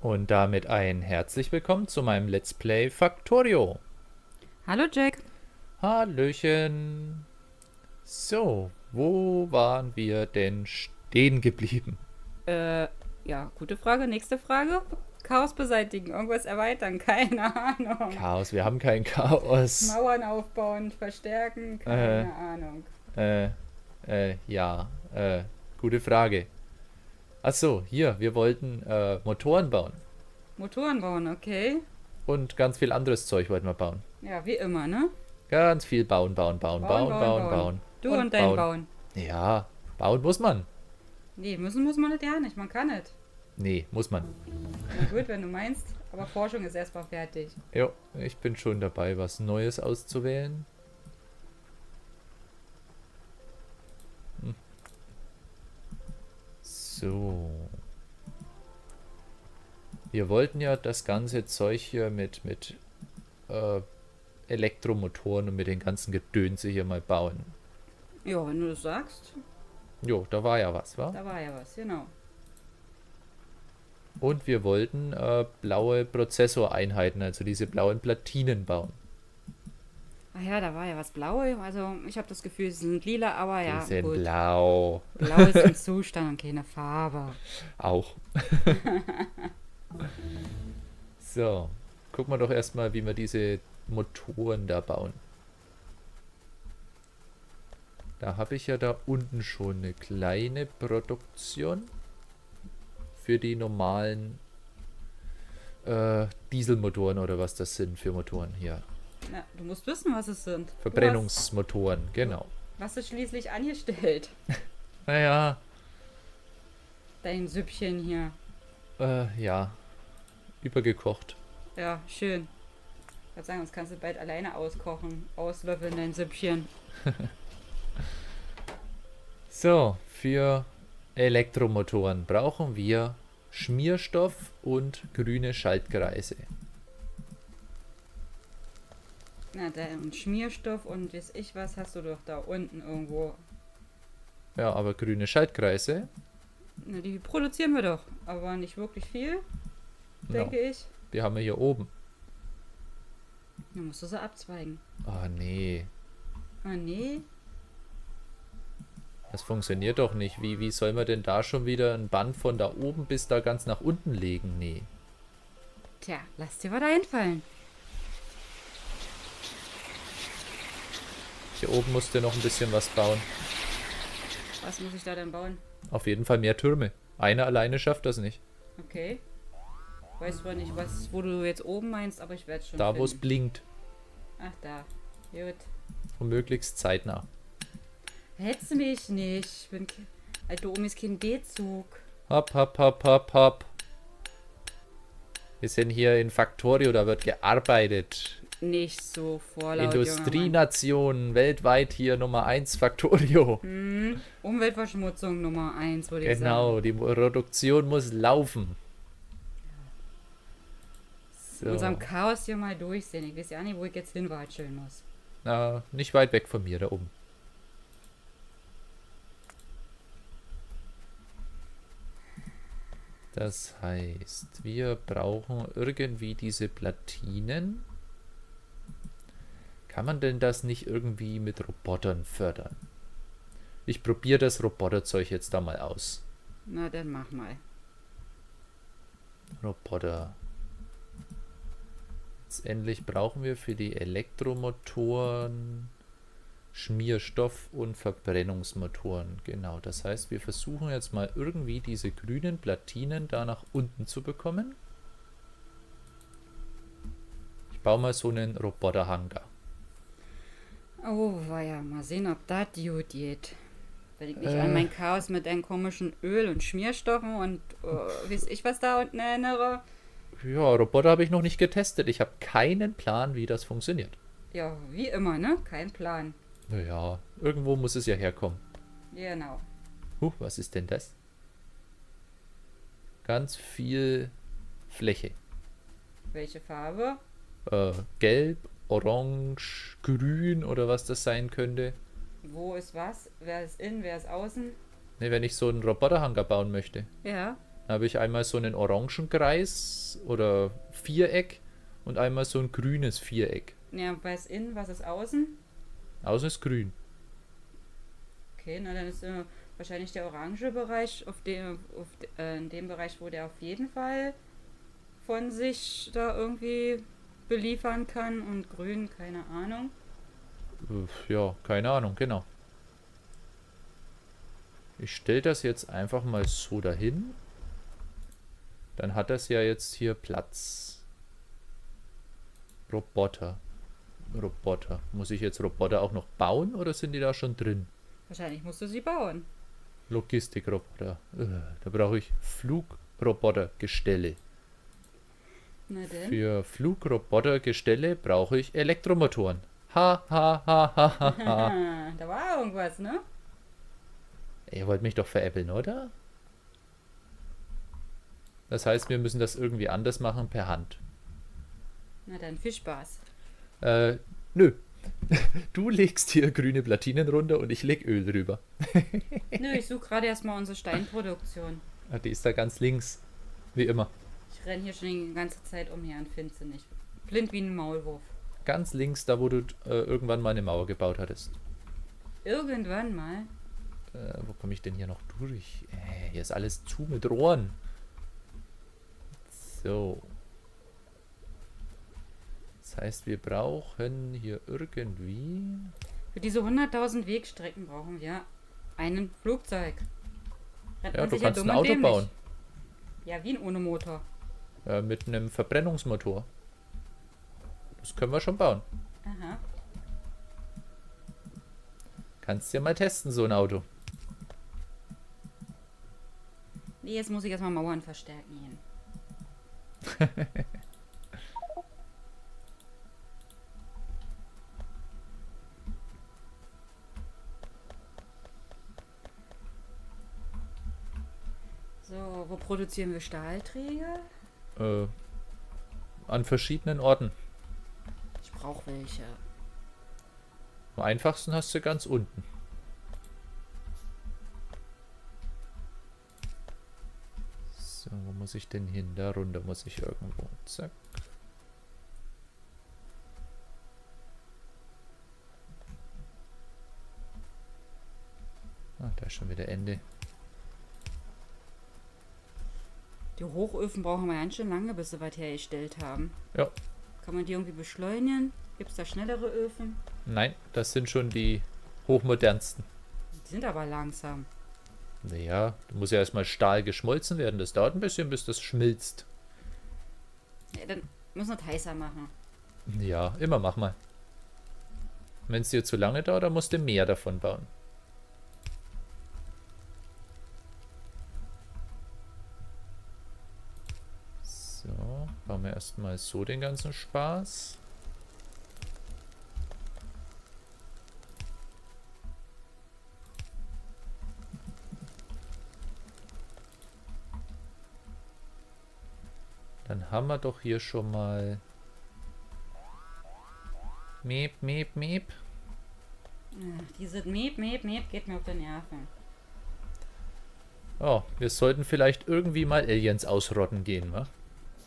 Und damit ein herzlich willkommen zu meinem Let's Play Factorio. Hallo Jack. Hallöchen. So, wo waren wir denn stehen geblieben? Äh, ja, gute Frage. Nächste Frage. Chaos beseitigen, irgendwas erweitern, keine Ahnung. Chaos, wir haben kein Chaos. Mauern aufbauen, verstärken, keine äh, Ahnung. Äh, äh, ja, äh, gute Frage. Achso, hier, wir wollten äh, Motoren bauen. Motoren bauen, okay. Und ganz viel anderes Zeug wollten wir bauen. Ja, wie immer, ne? Ganz viel bauen, bauen, bauen, bauen, bauen, bauen. bauen, bauen. Du und, und dein bauen. bauen. Ja, bauen muss man. Nee, müssen muss man das ja nicht, man kann es. Nee, muss man. Na gut, wenn du meinst, aber Forschung ist erstmal fertig. Jo, ich bin schon dabei, was Neues auszuwählen. So. Wir wollten ja das ganze Zeug hier mit, mit äh, Elektromotoren und mit den ganzen Gedönse hier mal bauen. Ja, wenn du das sagst. Jo, da war ja was, wa? Da war ja was, genau. Und wir wollten äh, blaue Prozessoreinheiten, also diese blauen Platinen bauen. Ach ja, da war ja was Blaues. Also ich habe das Gefühl, sie sind lila, aber ja. Die sind gut. blau. Blau ist ein Zustand und keine Farbe. Auch. so, gucken wir doch erstmal, wie wir diese Motoren da bauen. Da habe ich ja da unten schon eine kleine Produktion für die normalen äh, Dieselmotoren oder was das sind für Motoren hier. Na, du musst wissen, was es sind. Verbrennungsmotoren, hast, genau. Was ist schließlich angestellt? naja. Dein Süppchen hier. Äh, ja. Übergekocht. Ja, schön. Ich würde sagen, das kannst du bald alleine auskochen. Auslöffeln dein Süppchen. so, für Elektromotoren brauchen wir Schmierstoff und grüne Schaltkreise. Na, dein Schmierstoff und weiß ich was hast du doch da unten irgendwo. Ja, aber grüne Schaltkreise. Na, die produzieren wir doch, aber nicht wirklich viel, denke no. ich. Die haben wir hier oben. Dann musst du sie abzweigen. Ah, oh, nee. Ah, nee. Das funktioniert doch nicht. Wie, wie soll man denn da schon wieder ein Band von da oben bis da ganz nach unten legen? Nee. Tja, lass dir was einfallen. Hier oben musst du noch ein bisschen was bauen. Was muss ich da denn bauen? Auf jeden Fall mehr Türme. Einer alleine schafft das nicht. Okay. Weiß zwar nicht, was, wo du jetzt oben meinst, aber ich werde schon. Da, wo es blinkt. Ach, da. Gut. Und möglichst zeitnah. Du mich nicht. Ich bin. Alter, oben ist kein B-Zug. Hopp, hopp, hopp, hopp, hopp. Wir sind hier in Factorio, da wird gearbeitet nicht so vorlaut. Industrienation weltweit hier Nummer 1 Factorio. Hm, Umweltverschmutzung Nummer 1, würde ich genau, sagen. Genau, die Produktion muss laufen. So. In unserem Chaos hier mal durchsehen. Ich weiß ja nicht, wo ich jetzt hinwatscheln muss. Na, nicht weit weg von mir, da oben. Das heißt, wir brauchen irgendwie diese Platinen. Kann man denn das nicht irgendwie mit Robotern fördern? Ich probiere das Roboterzeug jetzt da mal aus. Na, dann mach mal. Roboter. Letztendlich brauchen wir für die Elektromotoren Schmierstoff und Verbrennungsmotoren. Genau, das heißt, wir versuchen jetzt mal irgendwie diese grünen Platinen da nach unten zu bekommen. Ich baue mal so einen Roboterhangar. Oh, war ja, mal sehen, ob das gut geht. Wenn ich mich äh. an mein Chaos mit deinen komischen Öl- und Schmierstoffen und äh, weiß ich was da unten erinnere. Ja, Roboter habe ich noch nicht getestet. Ich habe keinen Plan, wie das funktioniert. Ja, wie immer, ne? Kein Plan. Naja, irgendwo muss es ja herkommen. Genau. Huh, was ist denn das? Ganz viel Fläche. Welche Farbe? Äh, gelb, orange, grün oder was das sein könnte. Wo ist was? Wer ist innen, wer ist außen? Ne, wenn ich so einen Roboterhangar bauen möchte. Ja. Dann habe ich einmal so einen Orangenkreis oder Viereck und einmal so ein grünes Viereck. Ja, was innen, was ist außen? Außen ist grün. Okay, na dann ist äh, wahrscheinlich der orange Bereich auf dem, auf, äh, in dem Bereich, wo der auf jeden Fall von sich da irgendwie beliefern kann und grün, keine Ahnung. Ja, keine Ahnung, genau. Ich stelle das jetzt einfach mal so dahin. Dann hat das ja jetzt hier Platz. Roboter. Roboter. Muss ich jetzt Roboter auch noch bauen oder sind die da schon drin? Wahrscheinlich musst du sie bauen. Logistikroboter. Äh, Da brauche ich Flugrobotergestelle. Für Flugrobotergestelle brauche ich Elektromotoren. Ha, ha, ha, ha, ha, ha. Da war irgendwas, ne? Ihr wollt mich doch veräppeln, oder? Das heißt, wir müssen das irgendwie anders machen per Hand. Na dann, viel Spaß. Äh, nö. Du legst hier grüne Platinen runter und ich leg Öl drüber. Nö, ich suche gerade erstmal unsere Steinproduktion. Ah, Die ist da ganz links. Wie immer. Ich renne hier schon die ganze Zeit umher und finde sie nicht. Blind wie ein Maulwurf. Ganz links, da wo du äh, irgendwann mal eine Mauer gebaut hattest. Irgendwann mal. Äh, wo komme ich denn hier noch durch? Äh, hier ist alles zu mit Rohren. So. Das heißt, wir brauchen hier irgendwie. Für diese 100.000 Wegstrecken brauchen wir einen Flugzeug. Rennt Ja, du kannst dumm ein Auto dämlich. bauen. Ja, wie ein ohne Motor. Äh, mit einem Verbrennungsmotor. Das können wir schon bauen. Aha. Kannst ja mal testen, so ein Auto. Nee, jetzt muss ich erstmal Mauern verstärken hier. so, wo produzieren wir Stahlträger? Äh, an verschiedenen Orten. Ich brauche welche. Am einfachsten hast du ganz unten. So, wo muss ich denn hin? Da runter muss ich irgendwo. Zack. Ah, da ist schon wieder Ende. Die Hochöfen brauchen wir ganz schön lange, bis sie was hergestellt haben. Ja. Kann man die irgendwie beschleunigen? Gibt es da schnellere Öfen? Nein, das sind schon die hochmodernsten. Die sind aber langsam. Naja, da muss ja erstmal Stahl geschmolzen werden. Das dauert ein bisschen, bis das schmilzt. Ja, dann müssen wir es heißer machen. Ja, immer mach mal. Wenn es dir zu lange dauert, dann musst du mehr davon bauen. Bauen wir erstmal so den ganzen Spaß. Dann haben wir doch hier schon mal miep, miep. Ach, diese Miep, Miep, Miep geht mir auf den Nerven. Oh, wir sollten vielleicht irgendwie mal Aliens ausrotten gehen, wa?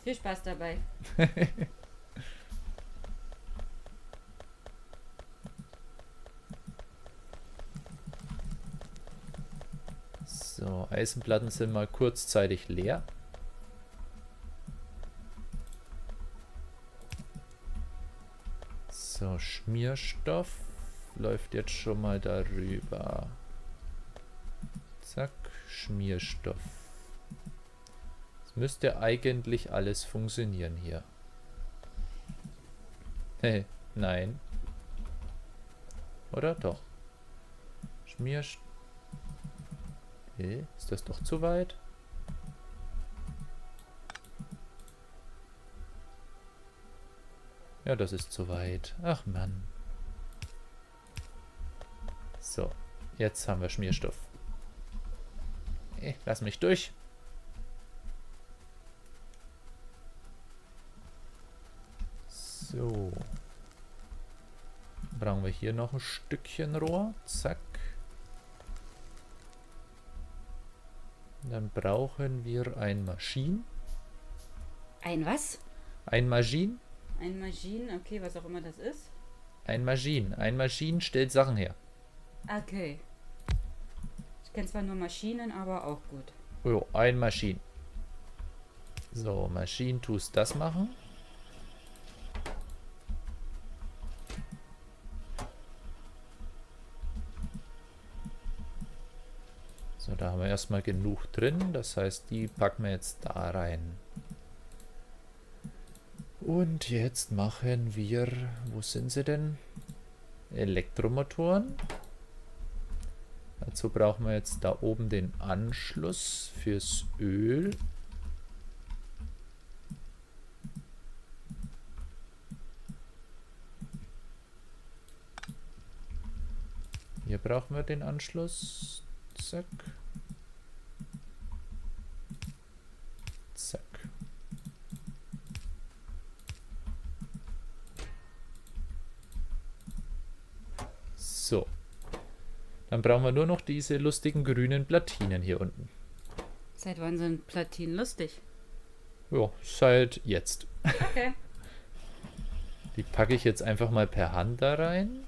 Viel Spaß dabei. So, Eisenplatten sind mal kurzzeitig leer. So, Schmierstoff läuft jetzt schon mal darüber. Zack, Schmierstoff. Müsste eigentlich alles funktionieren hier. Hey, nein. Oder doch? Schmierstoff. Okay, ist das doch zu weit? Ja, das ist zu weit. Ach Mann. So, jetzt haben wir Schmierstoff. Eh, lass mich durch. So. Brauchen wir hier noch ein Stückchen Rohr. Zack. Dann brauchen wir ein Maschinen. Ein was? Ein Maschinen? Ein Maschinen, okay, was auch immer das ist. Ein Maschinen. Ein Maschinen stellt Sachen her. Okay. Ich kenne zwar nur Maschinen, aber auch gut. Jo, ein Maschinen. So, Maschinen tust das machen. Haben wir erstmal genug drin. Das heißt, die packen wir jetzt da rein. Und jetzt machen wir, wo sind sie denn? Elektromotoren. Dazu brauchen wir jetzt da oben den Anschluss fürs Öl. Hier brauchen wir den Anschluss. Zack. So. Dann brauchen wir nur noch diese lustigen grünen Platinen hier unten. Seit wann sind Platinen lustig? Ja, seit jetzt. Okay. Die packe ich jetzt einfach mal per Hand da rein.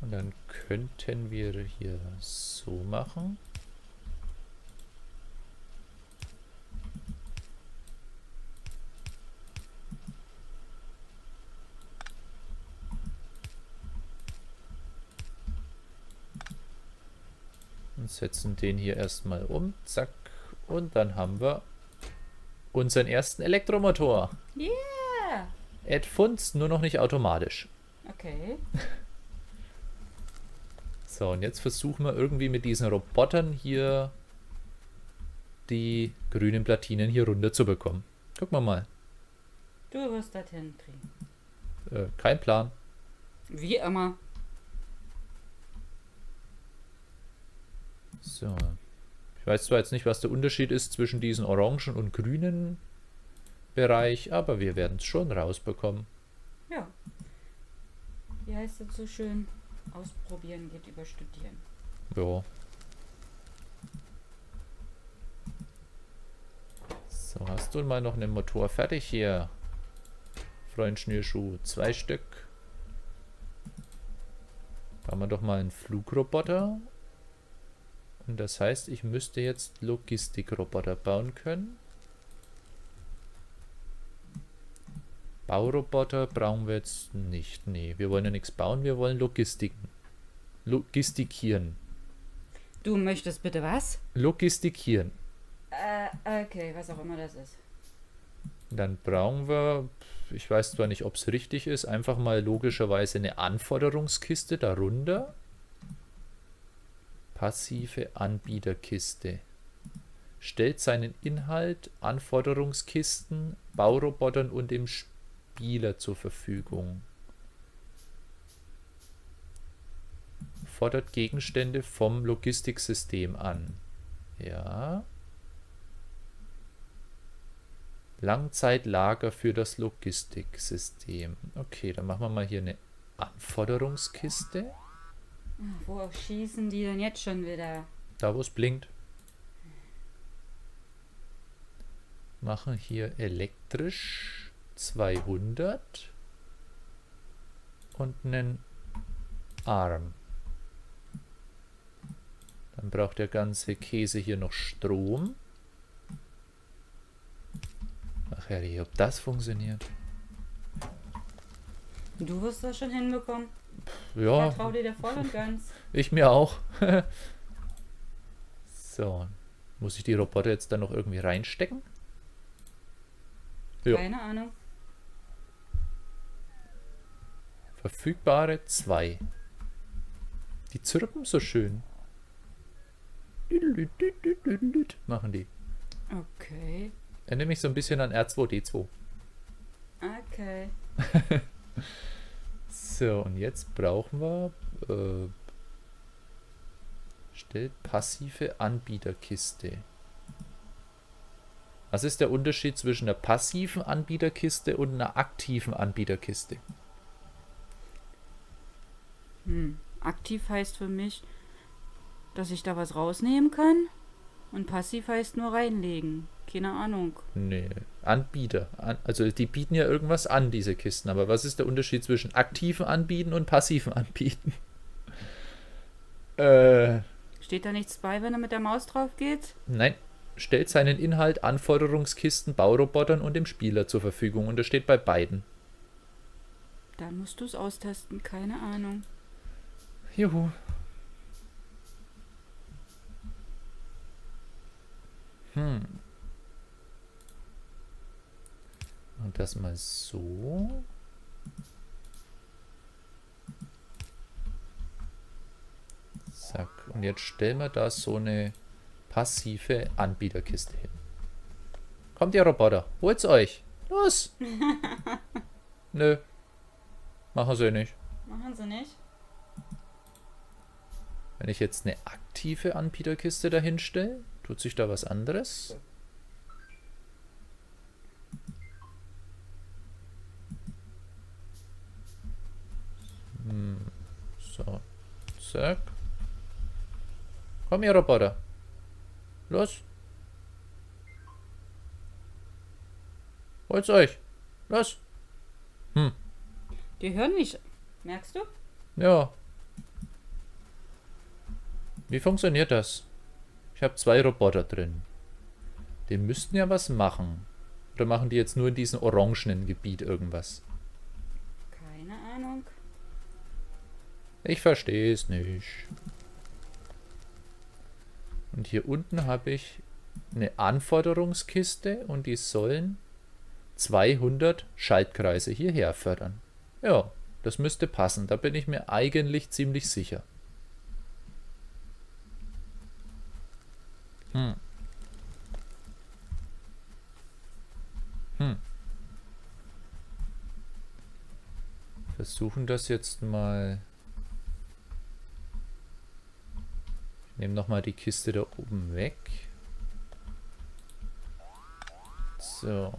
Und dann könnten wir hier so machen. Setzen den hier erstmal um. Zack. Und dann haben wir unseren ersten Elektromotor. Yeah! Ed Funz, nur noch nicht automatisch. Okay. So, und jetzt versuchen wir irgendwie mit diesen Robotern hier die grünen Platinen hier runter zu bekommen. Gucken wir mal. Du wirst das hinkriegen. Äh, kein Plan. Wie immer. So. Ich weiß zwar jetzt nicht, was der Unterschied ist zwischen diesen orangen und grünen Bereich, aber wir werden es schon rausbekommen. Ja. Wie heißt das so schön? Ausprobieren geht über Studieren. Ja. So, hast du mal noch einen Motor fertig hier? Freund Schnürschuh, zwei Stück. Bauen wir doch mal einen Flugroboter. Und das heißt, ich müsste jetzt Logistikroboter bauen können. Bauroboter brauchen wir jetzt nicht. Nee, wir wollen ja nichts bauen, wir wollen Logistiken. Logistikieren. Du möchtest bitte was? Logistikieren. Äh, okay, was auch immer das ist. Dann brauchen wir, ich weiß zwar nicht, ob es richtig ist, einfach mal logischerweise eine Anforderungskiste darunter. Passive Anbieterkiste. Stellt seinen Inhalt Anforderungskisten, Baurobotern und dem Spieler zur Verfügung. Fordert Gegenstände vom Logistiksystem an. Ja. Langzeitlager für das Logistiksystem. Okay, dann machen wir mal hier eine Anforderungskiste. Wo schießen die denn jetzt schon wieder? Da, wo es blinkt. Machen hier elektrisch 200 und einen Arm. Dann braucht der ganze Käse hier noch Strom. Ach herrje, ob das funktioniert. Du wirst das schon hinbekommen. Ja, Vertrau dir da voll und ganz. ich mir auch. so, muss ich die Roboter jetzt dann noch irgendwie reinstecken? Ja. Keine Ahnung. Verfügbare 2. Die zirpen so schön. Machen die. Okay. Erinnert mich so ein bisschen an R2D2. Okay. So, und jetzt brauchen wir äh, stellt passive Anbieterkiste. Was ist der Unterschied zwischen einer passiven Anbieterkiste und einer aktiven Anbieterkiste? Hm. Aktiv heißt für mich, dass ich da was rausnehmen kann. Und passiv heißt nur reinlegen. Keine Ahnung. Nee, Anbieter. An, also die bieten ja irgendwas an, diese Kisten. Aber was ist der Unterschied zwischen aktiven Anbieten und passiven Anbieten? äh. Steht da nichts bei, wenn er mit der Maus drauf geht? Nein. Stellt seinen Inhalt Anforderungskisten, Baurobotern und dem Spieler zur Verfügung. Und das steht bei beiden. Dann musst du es austesten, keine Ahnung. Juhu. Hm. Und das mal so. Zack. Und jetzt stellen wir da so eine passive Anbieterkiste hin. Kommt ihr Roboter, holt's euch. Los! Nö. Machen sie nicht. Machen sie nicht. Wenn ich jetzt eine aktive Anbieterkiste dahin stelle, tut sich da was anderes? Hm. So. Zack. Komm, ihr Roboter. Los. Holt's euch. Los. Hm. Die hören nicht. Merkst du? Ja. Wie funktioniert das? Ich habe zwei Roboter drin. Die müssten ja was machen. Oder machen die jetzt nur in diesem orangenen Gebiet irgendwas? Ich verstehe es nicht. Und hier unten habe ich eine Anforderungskiste und die sollen 200 Schaltkreise hierher fördern. Ja, das müsste passen. Da bin ich mir eigentlich ziemlich sicher. Hm. Hm. Versuchen das jetzt mal. Ich nehme nochmal die Kiste da oben weg. So.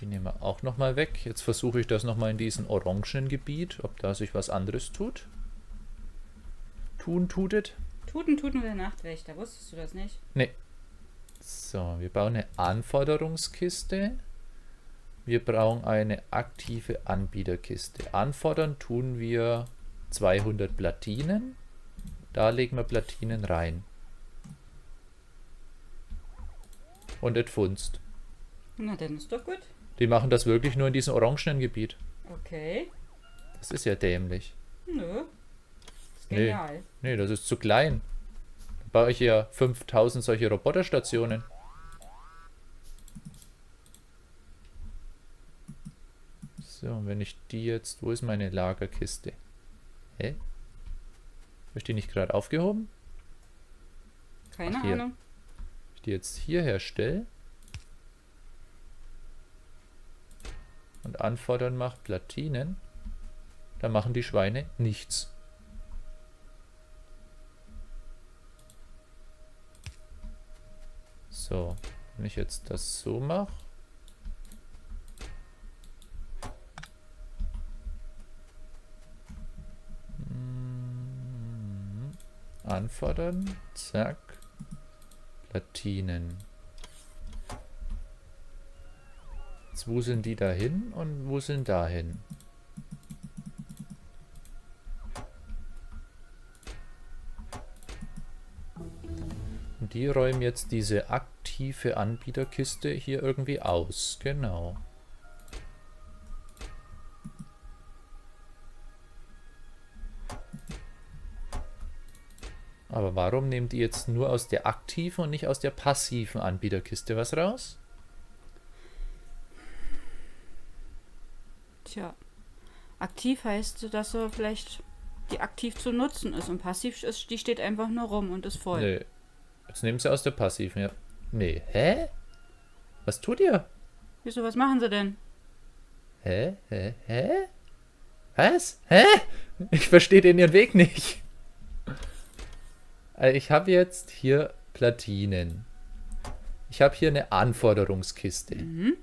Die nehmen wir auch nochmal weg. Jetzt versuche ich das nochmal in diesem orangenen Gebiet, ob da sich was anderes tut. Tun tutet. Tuten tuten der Nachtwächter, wusstest du das nicht? Nee. So, wir bauen eine Anforderungskiste. Wir brauchen eine aktive Anbieterkiste. Anfordern tun wir 200 Platinen. Da legen wir Platinen rein. Und etfunst. Na, dann ist doch gut. Die machen das wirklich nur in diesem orangenen Gebiet. Okay. Das ist ja dämlich. Nö. Das ist genial. Nee, nee das ist zu klein. Baue ich ja 5000 solche Roboterstationen. So, wenn ich die jetzt... Wo ist meine Lagerkiste? Hä? Habe ich die nicht gerade aufgehoben? Keine Ach, Ahnung. Wenn ich die jetzt hier herstelle... und anfordern macht Platinen, dann machen die Schweine nichts. So, wenn ich jetzt das so mache, hm, anfordern, zack, Platinen. Jetzt wuseln die dahin und wuseln dahin. Die räumen jetzt diese aktive Anbieterkiste hier irgendwie aus. Genau. Aber warum nehmen die jetzt nur aus der aktiven und nicht aus der passiven Anbieterkiste was raus? Tja. Aktiv heißt, dass er vielleicht die aktiv zu nutzen ist und passiv ist, die steht einfach nur rum und ist voll. Nee. Jetzt nehmen sie aus der passiven, ja. Nee. Hä? Was tut ihr? Wieso, was machen sie denn? Hä? Hä? Hä? Was? Hä? Ich verstehe den ihren Weg nicht. Äh, ich habe jetzt hier Platinen. Ich habe hier eine Anforderungskiste. Mhm.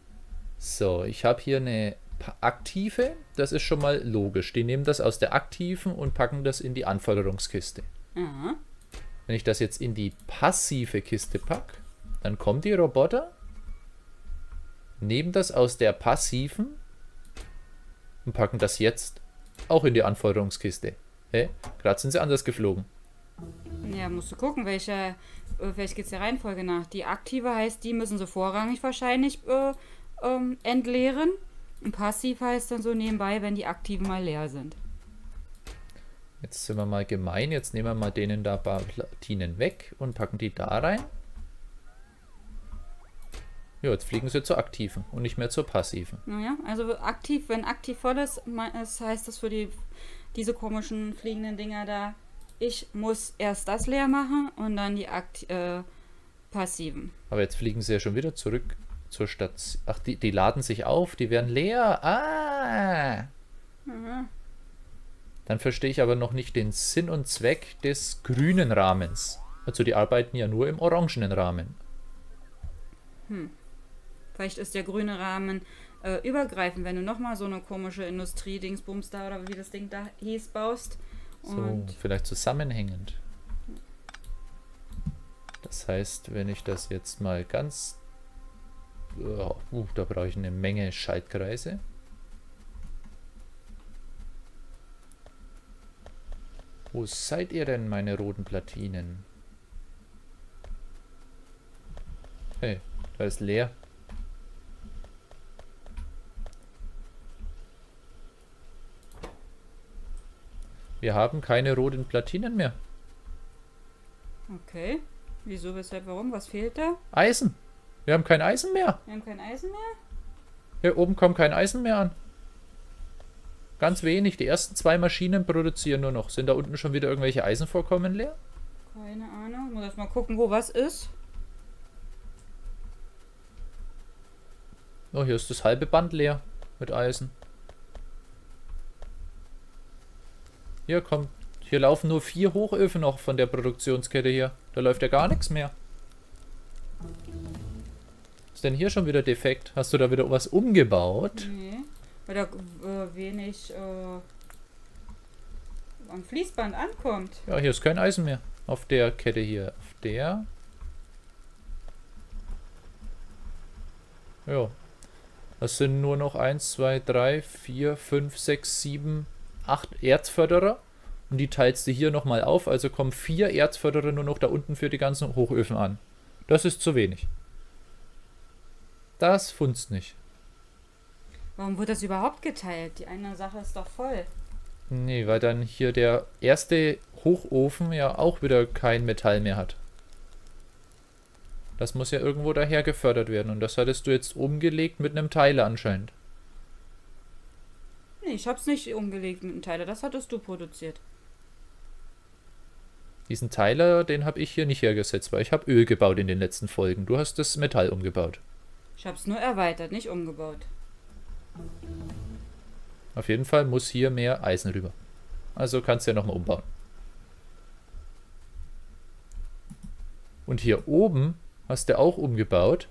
So, ich habe hier eine aktive. Das ist schon mal logisch. Die nehmen das aus der aktiven und packen das in die Anforderungskiste. Ja. Wenn ich das jetzt in die passive Kiste packe, dann kommen die Roboter, nehmen das aus der passiven und packen das jetzt auch in die Anforderungskiste. Hä? Gerade sind sie anders geflogen. Ja, musst du gucken, welche, äh, vielleicht geht es der Reihenfolge nach. Die aktive heißt, die müssen sie vorrangig wahrscheinlich äh, ähm, entleeren. Und passiv heißt dann so nebenbei, wenn die aktiven mal leer sind. Jetzt sind wir mal gemein. Jetzt nehmen wir mal denen da ein paar Platinen weg und packen die da rein. Ja, jetzt fliegen sie zur aktiven und nicht mehr zur passiven. Naja, also aktiv, wenn aktiv voll ist, das heißt das für die, diese komischen fliegenden Dinger da, ich muss erst das leer machen und dann die Akt, äh, passiven. Aber jetzt fliegen sie ja schon wieder zurück zur Stadt. Ach, die, die laden sich auf, die werden leer. Ah! Mhm. Dann verstehe ich aber noch nicht den Sinn und Zweck des grünen Rahmens. Also die arbeiten ja nur im orangenen Rahmen. Hm. Vielleicht ist der grüne Rahmen äh, übergreifend, wenn du nochmal so eine komische Industriedingsbums da oder wie das Ding da hieß baust. Und so, vielleicht zusammenhängend. Das heißt, wenn ich das jetzt mal ganz... Uh, da brauche ich eine Menge Schaltkreise. Wo seid ihr denn, meine roten Platinen? Hey, da ist leer. Wir haben keine roten Platinen mehr. Okay. Wieso, weshalb, warum? Was fehlt da? Eisen. Wir haben kein Eisen mehr. Wir haben kein Eisen mehr? Hier oben kommt kein Eisen mehr an. Ganz wenig. Die ersten zwei Maschinen produzieren nur noch. Sind da unten schon wieder irgendwelche Eisenvorkommen leer? Keine Ahnung. Ich muss erst mal gucken, wo was ist. Oh, hier ist das halbe Band leer mit Eisen. Hier kommt. Hier laufen nur vier Hochöfen noch von der Produktionskette hier. Da läuft ja gar nichts mehr. Was ist denn hier schon wieder defekt? Hast du da wieder was umgebaut? Nee weil da äh, wenig äh, am Fließband ankommt. Ja, hier ist kein Eisen mehr. Auf der Kette hier. Auf der. Ja. Das sind nur noch 1, 2, 3, 4, 5, 6, 7, 8 Erzförderer. Und die teilst du hier nochmal auf. Also kommen vier Erzförderer nur noch da unten für die ganzen Hochöfen an. Das ist zu wenig. Das funzt nicht. Warum wird das überhaupt geteilt? Die eine Sache ist doch voll. Nee, weil dann hier der erste Hochofen ja auch wieder kein Metall mehr hat. Das muss ja irgendwo daher gefördert werden und das hattest du jetzt umgelegt mit einem Teiler anscheinend. Nee, ich hab's nicht umgelegt mit einem Teiler, das hattest du produziert. Diesen Teiler, den habe ich hier nicht hergesetzt, weil ich habe Öl gebaut in den letzten Folgen. Du hast das Metall umgebaut. Ich hab's nur erweitert, nicht umgebaut. Auf jeden Fall muss hier mehr Eisen rüber. Also kannst du ja nochmal umbauen. Und hier oben hast du auch umgebaut.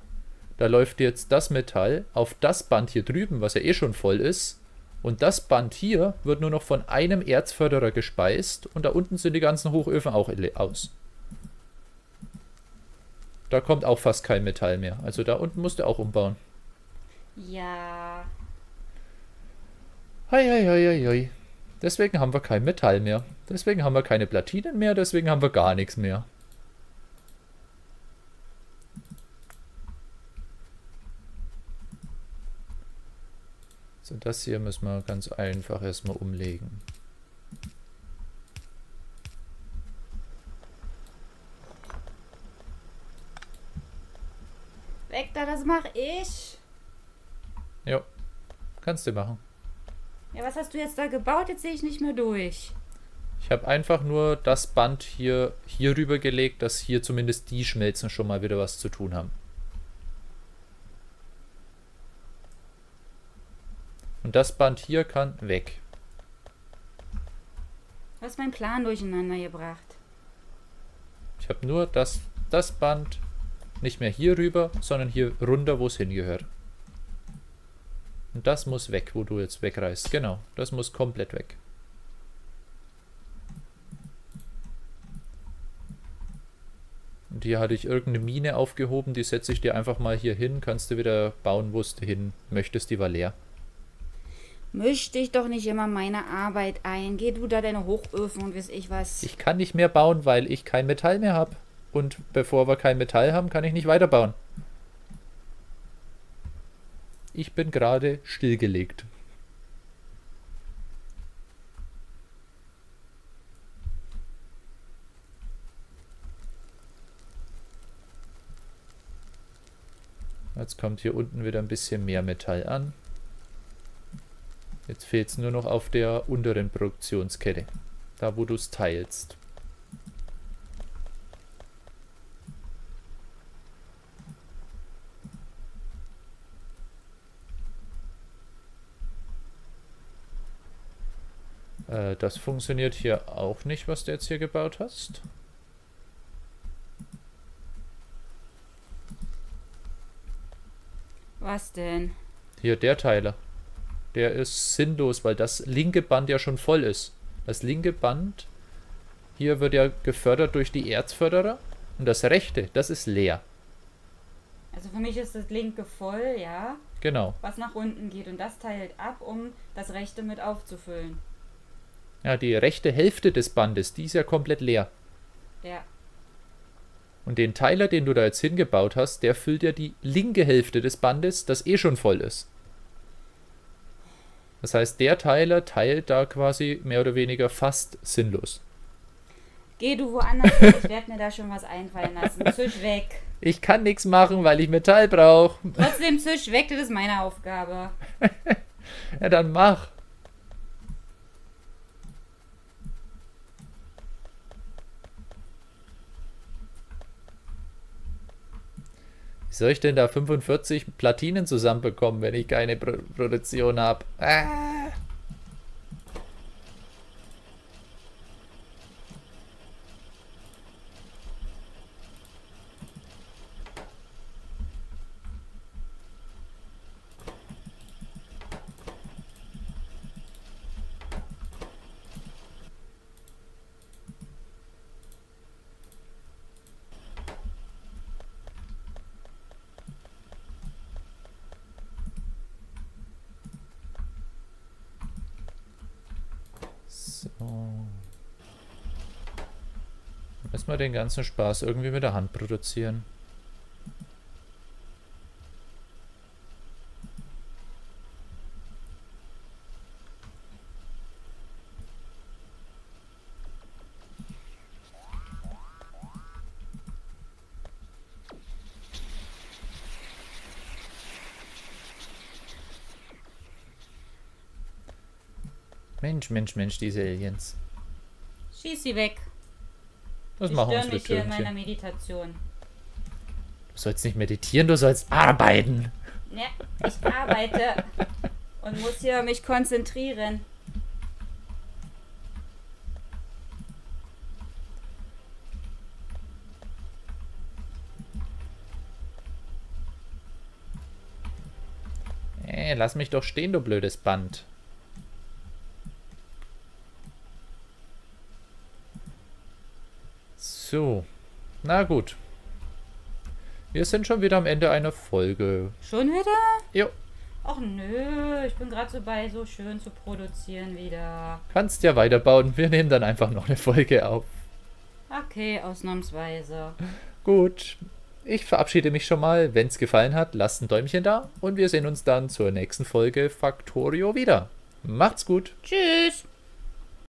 Da läuft jetzt das Metall auf das Band hier drüben, was ja eh schon voll ist. Und das Band hier wird nur noch von einem Erzförderer gespeist. Und da unten sind die ganzen Hochöfen auch aus. Da kommt auch fast kein Metall mehr. Also da unten musst du auch umbauen. Ja, Hei, Deswegen haben wir kein Metall mehr. Deswegen haben wir keine Platinen mehr. Deswegen haben wir gar nichts mehr. So, das hier müssen wir ganz einfach erstmal umlegen. Weg da, das mach ich. Jo, kannst du machen. Ja, was hast du jetzt da gebaut? Jetzt sehe ich nicht mehr durch. Ich habe einfach nur das Band hier, hier rüber gelegt, dass hier zumindest die Schmelzen schon mal wieder was zu tun haben. Und das Band hier kann weg. Du hast meinen Plan durcheinander gebracht. Ich habe nur das, das Band nicht mehr hier rüber, sondern hier runter, wo es hingehört. Und das muss weg, wo du jetzt wegreißt. Genau, das muss komplett weg. Und hier hatte ich irgendeine Mine aufgehoben, die setze ich dir einfach mal hier hin. Kannst du wieder bauen, wo du hin möchtest. Die war leer. Misch dich doch nicht immer meine Arbeit ein. Geh du da deine Hochöfen und weiß ich was. Ich kann nicht mehr bauen, weil ich kein Metall mehr habe. Und bevor wir kein Metall haben, kann ich nicht weiterbauen. Ich bin gerade stillgelegt. Jetzt kommt hier unten wieder ein bisschen mehr Metall an. Jetzt fehlt es nur noch auf der unteren Produktionskette. Da, wo du es teilst. Äh, das funktioniert hier auch nicht, was du jetzt hier gebaut hast. Was denn? Hier, der Teiler. Der ist sinnlos, weil das linke Band ja schon voll ist. Das linke Band hier wird ja gefördert durch die Erzförderer und das rechte, das ist leer. Also für mich ist das linke voll, ja. Genau. Was nach unten geht und das teilt ab, um das rechte mit aufzufüllen. Ja, die rechte Hälfte des Bandes, die ist ja komplett leer. Ja. Und den Teiler, den du da jetzt hingebaut hast, der füllt ja die linke Hälfte des Bandes, das eh schon voll ist. Das heißt, der Teiler teilt da quasi mehr oder weniger fast sinnlos. Geh du woanders hin, ich werde mir da schon was einfallen lassen. Zisch weg. Ich kann nichts machen, weil ich Metall brauche. Trotzdem zisch weg, das ist meine Aufgabe. ja, dann mach. Wie soll ich denn da 45 Platinen zusammenbekommen, wenn ich keine Pro Produktion habe? Ah. Müssen wir den ganzen Spaß irgendwie mit der Hand produzieren. Mensch, Mensch, Mensch, diese Aliens. Schieß sie weg. Das ich machen unsere mich hier in meiner Meditation. Du sollst nicht meditieren, du sollst arbeiten. Ja, ich arbeite und muss hier mich konzentrieren. Äh, lass mich doch stehen, du blödes Band. So. Na gut. Wir sind schon wieder am Ende einer Folge. Schon wieder? Jo, Ach nö, ich bin gerade so bei, so schön zu produzieren wieder. kannst ja weiterbauen. Wir nehmen dann einfach noch eine Folge auf. Okay, ausnahmsweise. Gut. Ich verabschiede mich schon mal. Wenn es gefallen hat, lasst ein Däumchen da. Und wir sehen uns dann zur nächsten Folge Factorio wieder. Macht's gut. Tschüss.